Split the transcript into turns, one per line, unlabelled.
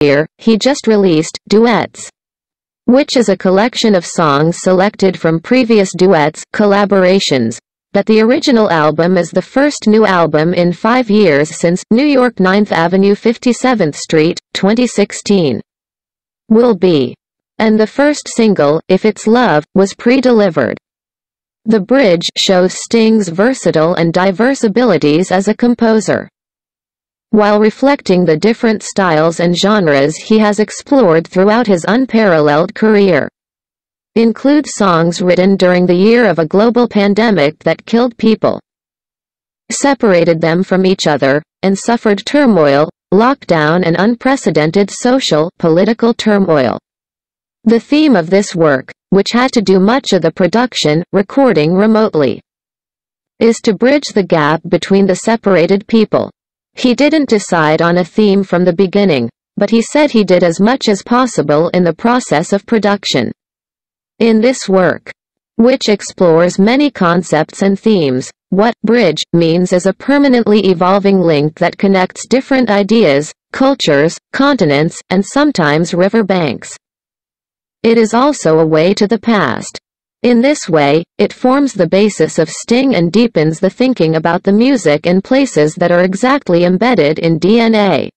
year, he just released Duets, which is a collection of songs selected from previous duets, collaborations. That the original album is the first new album in five years since New York 9th Avenue 57th Street, 2016. Will be. And the first single, If It's Love, was pre-delivered. The bridge shows Sting's versatile and diverse abilities as a composer. While reflecting the different styles and genres he has explored throughout his unparalleled career. Include songs written during the year of a global pandemic that killed people, separated them from each other, and suffered turmoil, lockdown and unprecedented social, political turmoil. The theme of this work, which had to do much of the production, recording remotely, is to bridge the gap between the separated people. He didn't decide on a theme from the beginning, but he said he did as much as possible in the process of production. In this work, which explores many concepts and themes, what bridge means is a permanently evolving link that connects different ideas, cultures, continents, and sometimes river banks. It is also a way to the past. In this way, it forms the basis of Sting and deepens the thinking about the music in places that are exactly embedded in DNA.